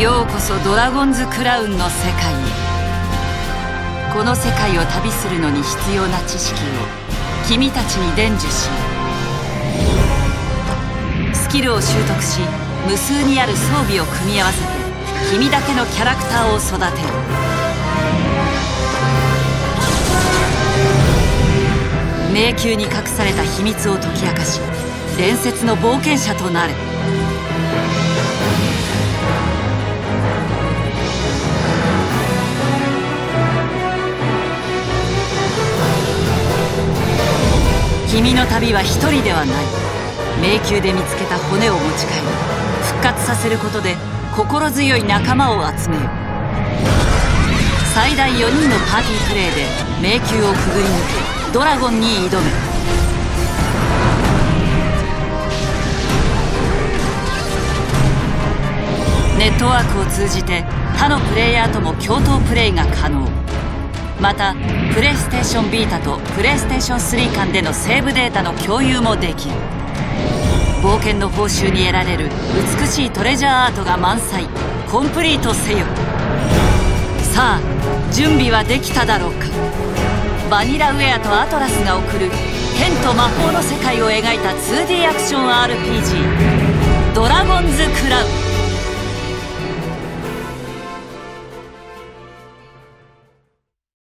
ようこそドラゴンズクラウンの世界へ。この世界を旅するのに必要な知識を君たちに伝授しスキルを習得し無数にある装備を組み合わせて君だけのキャラクターを育てる。迷宮に隠された秘密を解き明かし伝説の冒険者となれ。君の旅は一人ではない。迷宮で見つけた骨を持ち帰り復活させることで心強い仲間を集めよ最大4人のパーティープレイで迷宮をくぐり抜けドラゴンに挑めネットワークを通じて他のプレイヤーとも共闘プレイが可能。またプレイステーションビータとプレイステーション3間でのセーブデータの共有もできる。冒険の報酬に得られる美しいトレジャーアートが満載。コンプリートせよ。さあ準備はできただろうか。バニラウェアとアトラスが送る天と魔法の世界を描いた 2D アクション RPG「ドラゴンズ・クラウン」